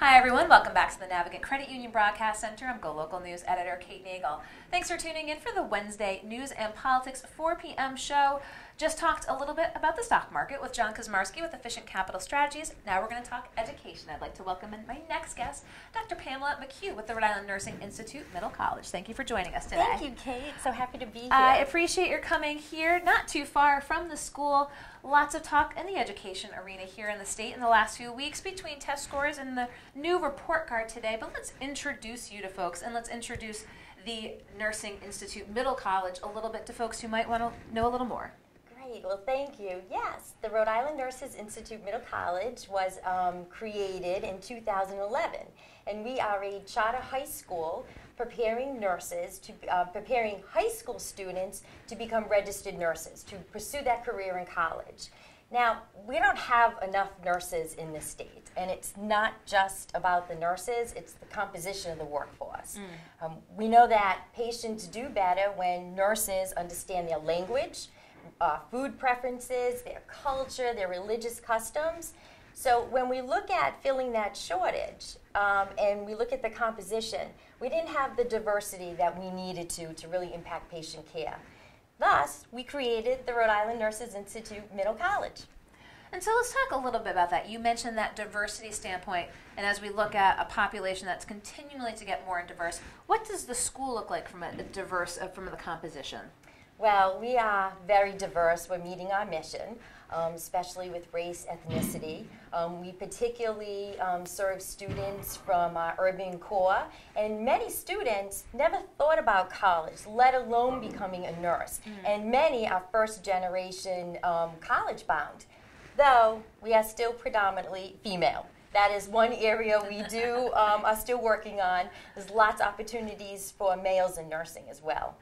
Hi, everyone. Welcome back to the Navigant Credit Union Broadcast Center. I'm GoLocal News editor Kate Nagle. Thanks for tuning in for the Wednesday News and Politics 4 p.m. show. Just talked a little bit about the stock market with John Kozmarski with Efficient Capital Strategies. Now we're going to talk education. I'd like to welcome in my next guest, Dr. Pamela McCue with the Rhode Island Nursing Institute Middle College. Thank you for joining us today. Thank you, Kate. So happy to be here. I appreciate your coming here, not too far from the school. Lots of talk in the education arena here in the state in the last few weeks between test scores and the new report card today. But let's introduce you to folks and let's introduce the Nursing Institute Middle College a little bit to folks who might want to know a little more. Well, thank you. Yes, the Rhode Island Nurses Institute Middle College was um, created in 2011, and we are a charter high school preparing nurses to uh, preparing high school students to become registered nurses to pursue that career in college. Now, we don't have enough nurses in the state, and it's not just about the nurses, it's the composition of the workforce. Mm. Um, we know that patients do better when nurses understand their language uh, food preferences, their culture, their religious customs. So when we look at filling that shortage um, and we look at the composition, we didn't have the diversity that we needed to to really impact patient care. Thus, we created the Rhode Island Nurses Institute Middle College. And so let's talk a little bit about that. You mentioned that diversity standpoint, and as we look at a population that's continually to get more diverse, what does the school look like from a diverse, uh, from the composition? Well, we are very diverse. We're meeting our mission, um, especially with race, ethnicity. Um, we particularly um, serve students from our urban core, and many students never thought about college, let alone becoming a nurse. Mm-hmm. And many are first generation um, college bound, though we are still predominantly female. That is one area we do um, are still working on. There's lots of opportunities for males in nursing as well.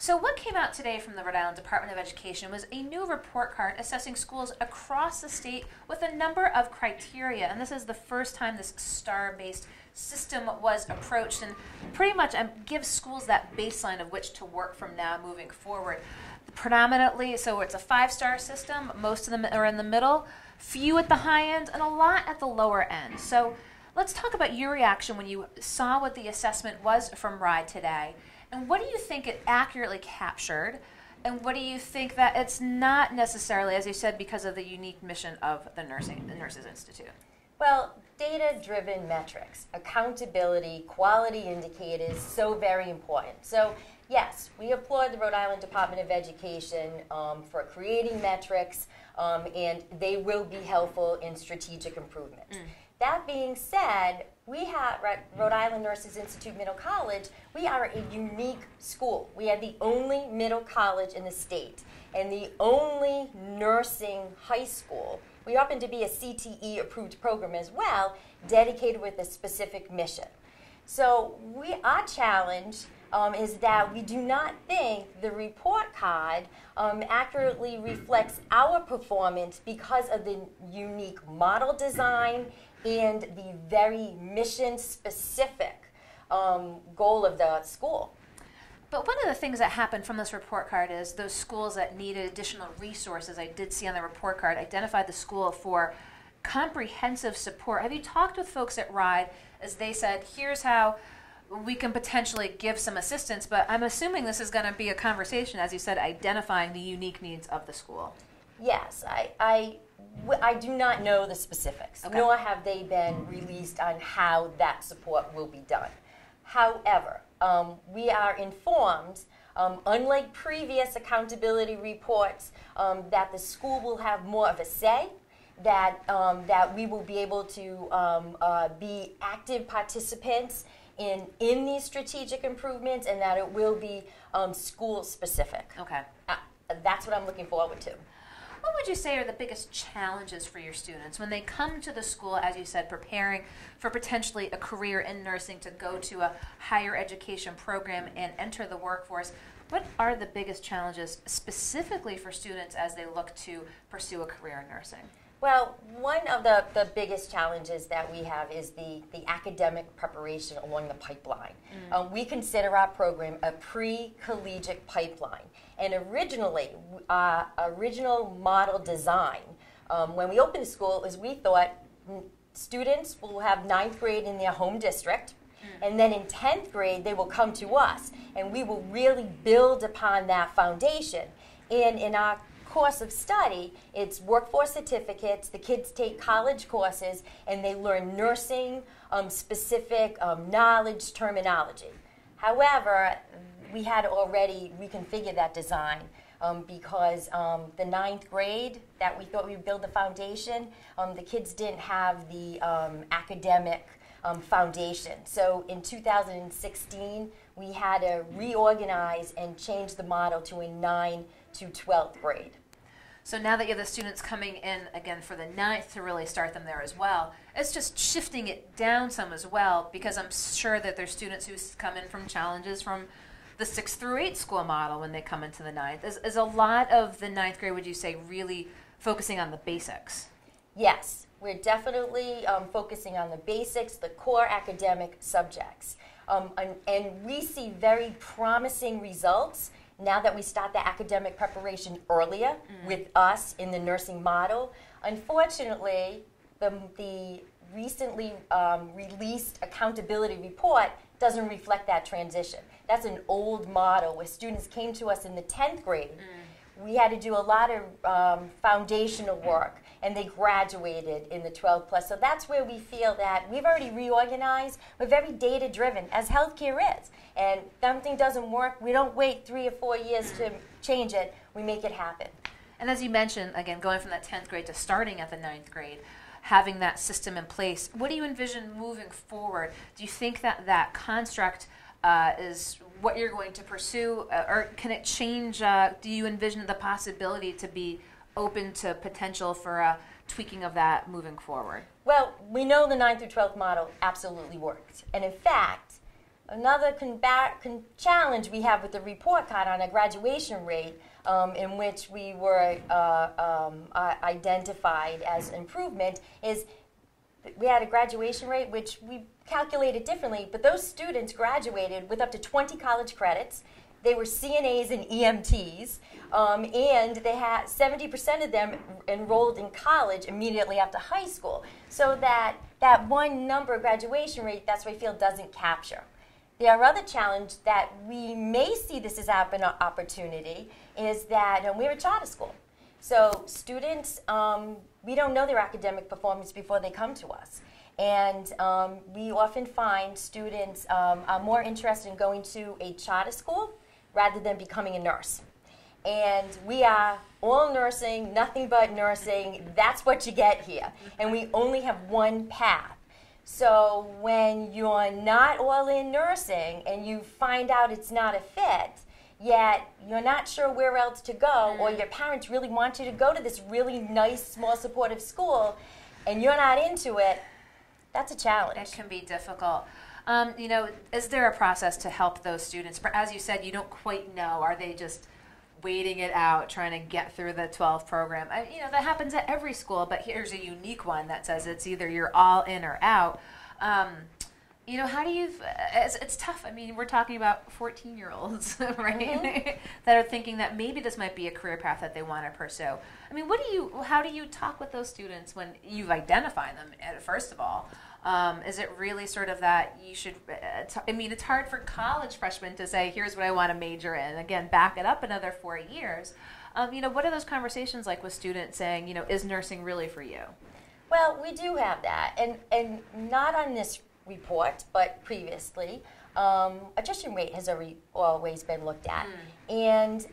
So, what came out today from the Rhode Island Department of Education was a new report card assessing schools across the state with a number of criteria. And this is the first time this star based system was approached and pretty much um, gives schools that baseline of which to work from now moving forward. Predominantly, so it's a five star system, most of them are in the middle, few at the high end, and a lot at the lower end. So, let's talk about your reaction when you saw what the assessment was from RIDE today and what do you think it accurately captured? And what do you think that it's not necessarily, as you said, because of the unique mission of the nursing the Nurses Institute? Well, data-driven metrics, accountability, quality indicators, so very important. So yes, we applaud the Rhode Island Department of Education um, for creating metrics, um, and they will be helpful in strategic improvements. Mm. That being said, we have Rhode Island Nurses Institute Middle College, we are a unique school. We are the only middle college in the state and the only nursing high school. We happen to be a CTE approved program as well, dedicated with a specific mission. So we our challenge um, is that we do not think the report card um, accurately reflects our performance because of the unique model design and the very mission specific um, goal of the school. But one of the things that happened from this report card is those schools that needed additional resources, I did see on the report card, identified the school for comprehensive support. Have you talked with folks at RIDE as they said, here's how we can potentially give some assistance, but I'm assuming this is going to be a conversation, as you said, identifying the unique needs of the school. Yes, I, I I do not know the specifics, okay. nor have they been released on how that support will be done. However, um, we are informed, um, unlike previous accountability reports, um, that the school will have more of a say, that, um, that we will be able to um, uh, be active participants in, in these strategic improvements, and that it will be um, school specific. Okay. Uh, that's what I'm looking forward to. What would you say are the biggest challenges for your students when they come to the school, as you said, preparing for potentially a career in nursing to go to a higher education program and enter the workforce? What are the biggest challenges specifically for students as they look to pursue a career in nursing? Well, one of the, the biggest challenges that we have is the, the academic preparation along the pipeline. Mm. Um, we consider our program a pre collegiate pipeline. And originally, our original model design, um, when we opened the school, is we thought students will have ninth grade in their home district. And then in 10th grade, they will come to us, and we will really build upon that foundation. And in our course of study, it's workforce certificates, the kids take college courses, and they learn nursing um, specific um, knowledge terminology. However, we had already reconfigured that design um, because um, the ninth grade that we thought we would build the foundation, um, the kids didn't have the um, academic um, foundation. So in 2016, we had to reorganize and change the model to a 9 to 12th grade. So now that you have the students coming in again for the ninth to really start them there as well, it's just shifting it down some as well because I'm sure that there's students who come in from challenges from the sixth through eighth school model when they come into the ninth. Is, is a lot of the ninth grade, would you say, really focusing on the basics? Yes, we're definitely um, focusing on the basics, the core academic subjects. Um, and, and we see very promising results now that we start the academic preparation earlier mm. with us in the nursing model. Unfortunately, the, the recently um, released accountability report doesn't reflect that transition. That's an old model where students came to us in the 10th grade. Mm. We had to do a lot of um, foundational work and they graduated in the 12 plus. So that's where we feel that we've already reorganized. We're very data driven, as healthcare is. And something doesn't work, we don't wait three or four years to change it, we make it happen. And as you mentioned, again, going from that 10th grade to starting at the 9th grade, having that system in place, what do you envision moving forward? Do you think that that construct uh, is what you're going to pursue, uh, or can it change? Uh, do you envision the possibility to be open to potential for a tweaking of that moving forward? Well, we know the 9 through 12th model absolutely worked. And in fact, another challenge we have with the report card on a graduation rate um, in which we were uh, um, uh, identified as improvement is we had a graduation rate which we calculated differently, but those students graduated with up to 20 college credits they were CNAs and EMTs, um, and they had 70% of them enrolled in college immediately after high school. So that that one number graduation rate, that's what I feel doesn't capture. The other challenge that we may see this as an opportunity is that we're a charter school. So students, um, we don't know their academic performance before they come to us. And um, we often find students um, are more interested in going to a charter school rather than becoming a nurse. And we are all nursing, nothing but nursing. That's what you get here. And we only have one path. So when you're not all in nursing and you find out it's not a fit, yet you're not sure where else to go, or your parents really want you to go to this really nice, small, supportive school, and you're not into it, that's a challenge. It can be difficult. Um, you know, is there a process to help those students? As you said, you don't quite know. Are they just waiting it out, trying to get through the 12 program? I, you know, that happens at every school, but here's a unique one that says it's either you're all in or out. Um, you know, how do you? It's, it's, tough. I mean, we're talking about 14 year olds, right? Mm-hmm. that are thinking that maybe this might be a career path that they want to pursue. I mean, what do you? How do you talk with those students when you've identified them? First of all, um, is it really sort of that you should? Uh, I mean, it's hard for college freshmen to say, "Here's what I want to major in." Again, back it up another four years. Um, you know, what are those conversations like with students saying, you know, is nursing really for you? Well, we do have that, and and not on this report, but previously, um, attrition rate has always been looked at, mm. and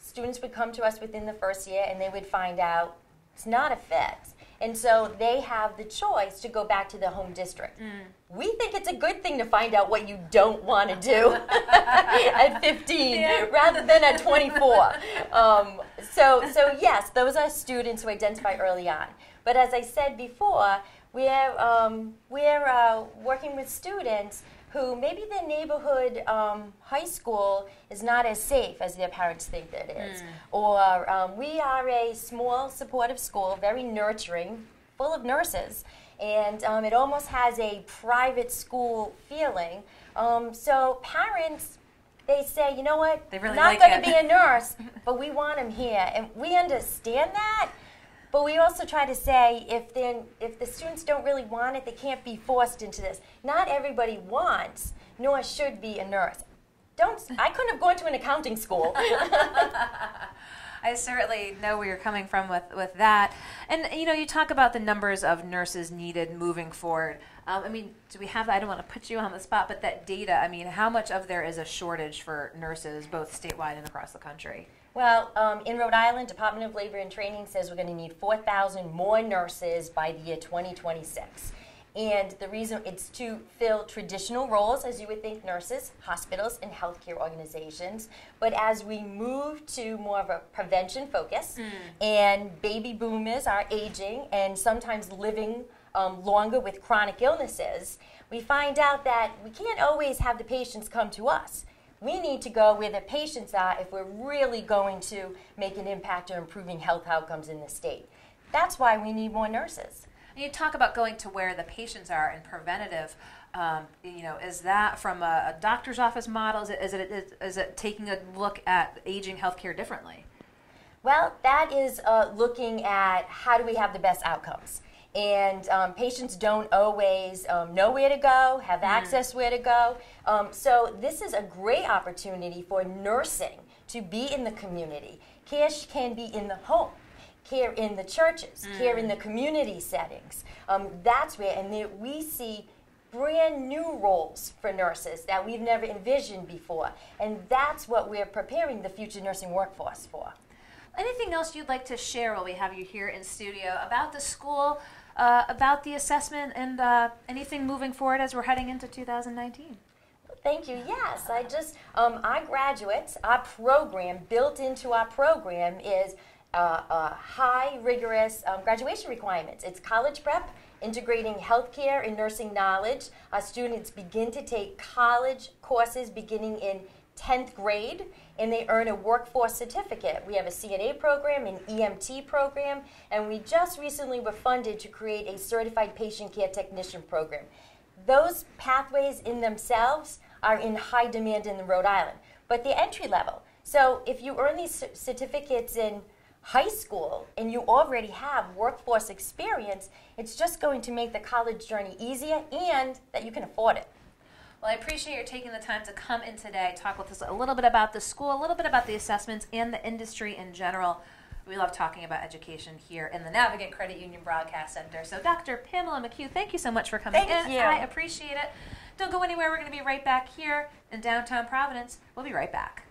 students would come to us within the first year, and they would find out it's not a fit and so they have the choice to go back to the home district. Mm. We think it's a good thing to find out what you don't want to do at 15 yeah. rather than at 24. Um, so, so yes, those are students who identify early on. But as I said before, we're, um, we're uh, working with students who maybe their neighborhood um, high school is not as safe as their parents think that it is. Mm. Or um, we are a small, supportive school, very nurturing, full of nurses, and um, it almost has a private school feeling. Um, so parents, they say, you know what, they really not like going to be a nurse, but we want them here, and we understand that. But we also try to say if then if the students don't really want it, they can't be forced into this. Not everybody wants, nor should be a nurse. Don't I couldn't have gone to an accounting school. I certainly know where you're coming from with, with that. And you know, you talk about the numbers of nurses needed moving forward. Um, I mean, do we have? I don't want to put you on the spot, but that data. I mean, how much of there is a shortage for nurses, both statewide and across the country? Well, um, in Rhode Island, Department of Labor and Training says we're going to need 4,000 more nurses by the year 2026. And the reason it's to fill traditional roles, as you would think, nurses, hospitals, and healthcare organizations. But as we move to more of a prevention focus, mm. and baby boomers are aging and sometimes living um, longer with chronic illnesses, we find out that we can't always have the patients come to us. We need to go where the patients are if we're really going to make an impact on improving health outcomes in the state. That's why we need more nurses. And you talk about going to where the patients are and preventative. Um, you know, is that from a, a, doctor's office model? Is it, is it, is, is it taking a look at aging healthcare differently? Well, that is uh, looking at how do we have the best outcomes. And um, patients don't always um, know where to go, have mm. access where to go. Um, so, this is a great opportunity for nursing to be in the community. Care can be in the home care in the churches, mm. care in the community settings. Um, that's where, and there, we see brand new roles for nurses that we've never envisioned before. And that's what we're preparing the future nursing workforce for. Anything else you'd like to share while we have you here in studio about the school, uh, about the assessment, and uh, anything moving forward as we're heading into 2019? Thank you. Yes, I just, um, our graduates, our program, built into our program is uh, uh, high rigorous um, graduation requirements. It's college prep, integrating healthcare and nursing knowledge. Our students begin to take college courses beginning in 10th grade and they earn a workforce certificate. We have a CNA program, an EMT program, and we just recently were funded to create a certified patient care technician program. Those pathways in themselves are in high demand in Rhode Island, but the entry level. So if you earn these certificates in high school and you already have workforce experience, it's just going to make the college journey easier and that you can afford it. Well, I appreciate your taking the time to come in today, talk with us a little bit about the school, a little bit about the assessments, and the industry in general. We love talking about education here in the Navigant Credit Union Broadcast Center. So, Dr. Pamela McCue, thank you so much for coming thank in. You. I appreciate it. Don't go anywhere. We're going to be right back here in downtown Providence. We'll be right back.